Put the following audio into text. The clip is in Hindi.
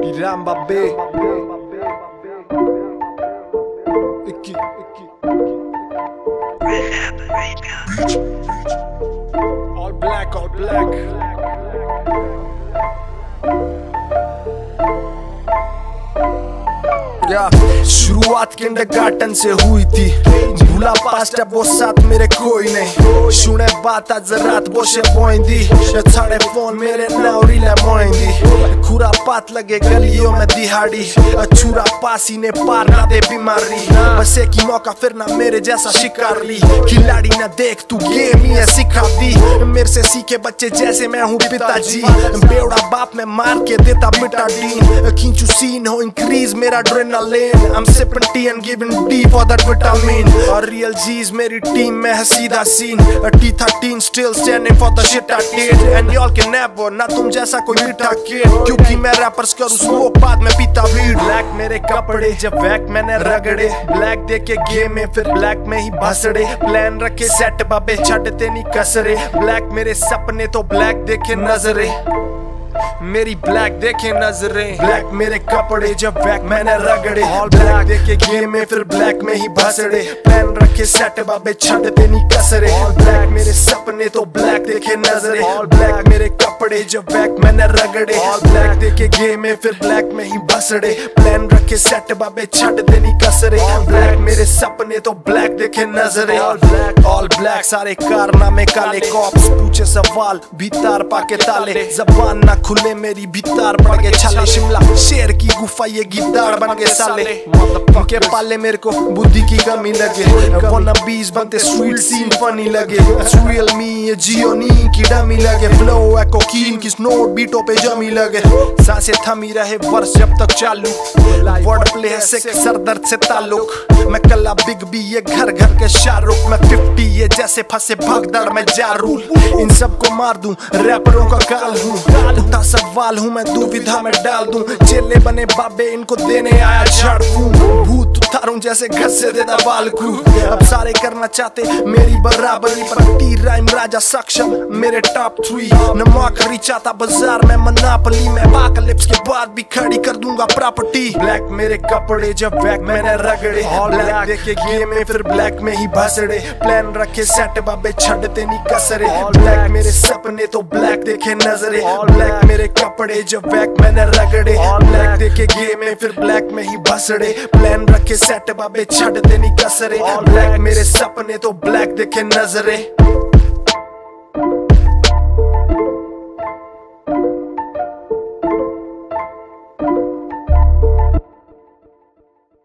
Piramba B. Iki, iki, All black, all black. या शुरुआत किंडरगार्टन से हुई थी। भूला पास्ट है, वो साथ मेरे कोई नहीं। सुने बात आज रात बोशे बोइंदी छाड़े फ़ोन मेरे नौरी ले मोइंदी खुरा पात लगे गलियों में दिहाड़ी। छुरा पासी ने पार ना दे बीमारी। बस एक ही मौका फिर ना मेरे जैसा शिकार ली। खिलाड़ी ना देख, तू गेम ही है सिखा दी। मेरे से सीखे बच्चे जैसे मैं हूँ पिताजी। बेवड़ा बाप में मार के देता मिटा डी खींचू सीन हो इंक्रीज मेरा adrenaline I'm sipping tea and giving D for that vitamin और real G's मेरी टीम में है सीधा scene A T13 still standing for the shit I did And y'all can never ना तुम जैसा कोई मीठा kid क्योंकि मैं rappers करूँ smoke बाद में पीता weed Black मेरे कपड़े जब वैक मैंने रगड़े Black देखे गेम में फिर black में ही भसड़े प्लान रखे सेट बाबे छटते नहीं कसरे Black मेरे सपने तो black देखे नजरे मेरी ब्लैक देखे नजरे। ब्लैक मेरे कपड़े जब बैक मैंने रगड़े। ऑल ब्लैक देखे गेम में फिर ब्लैक में ही भसड़े। पेन रखे सेट बाबे छड़ते नहीं कसरे। ऑल ब्लैक मेरे सपने तो ब्लैक देखे नजरे। ऑल ब्लैक मेरे कपड़े जब बैक मैंने रगड़े। ऑल ब्लैक देखे गेम में फिर ब्लैक में ही बसड़े। प्लान रखे सेट बाबे छड़ते नहीं कसरे। ब्लैक मेरे सपने तो ब्लैक देखे नजरे। ऑल ब्लैक ऑल ब्लैक सारे कारनामे काले। कॉप्स पूछे सवाल भीतर पाके ताले. जबान ना खुले मेरी भीतर पड़ गए छाले। शिमला शेर की गुफा ये गिटार बन गए साले। के पाले मेरे को बुद्धि की कमी लगे। वना बीस बनते स्वीट सीन फनी लगे। रियल मी ये जियो नी की डमी लगे। फ्लो एको कीन किस नोट बीटो पे जमी लगे? सांसे थमी रहे वर्ष जब तक चालू। वर्ड प्ले है सिक सर दर्द से ताल्लुक। मैं कला बिग बी, ये घर घर के शाहरुख। मैं फिफ्टी ये जैसे फंसे भगदड़ में जारूल इन सबको मार दूँ रैपरों का काल हूँ। उठा सवाल हूँ, मैं दुविधा में डाल दूँ। चेले बने बाबे, इनको देने आया झाड़ भूत उतारूं जैसे घर से देता बाल को अब सारे करना चाहते मेरी बराबरी, पर टी राइम राजा सक्षम मेरे टॉप थ्री न मौकरी चाहता बाज़ार में मनापली में। बाकलिप्स के बाद भी खड़ी कर दूँगा प्रॉपर्टी ब्लैक मेरे कपड़े जब बैक मैंने रगड़े। ब्लैक देखे गेम में फिर ब्लैक में ही भसड़े। प्लान रखे सेट बाबे छड़ते नहीं कसरे। ब्लैक मेरे सपने तो ब्लैक देखे नजरे। ब्लैक मेरे कपड़े जब बैक मैंने रगड़े। ब्लैक देखे गेम में फिर ब्लैक में ही भसड़े। प्लान रखे सेट बाबे छड़ते नहीं कसरे। ब्लैक मेरे सपने तो ब्लैक देखे नजरे।